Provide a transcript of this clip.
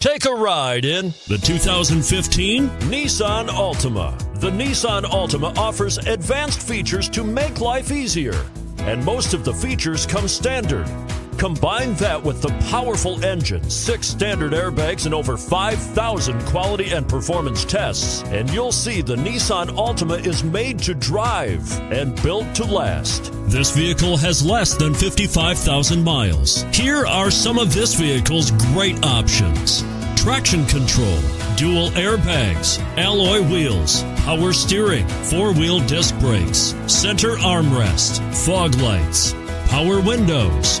Take a ride in the 2015 Nissan Altima. The Nissan Altima offers advanced features to make life easier, and most of the features come standard. Combine that with the powerful engine, six standard airbags, and over 5,000 quality and performance tests, and you'll see the Nissan Altima is made to drive and built to last. This vehicle has less than 55,000 miles. Here are some of this vehicle's great options traction control, dual airbags, alloy wheels, power steering, four wheel disc brakes, center armrest, fog lights, power windows,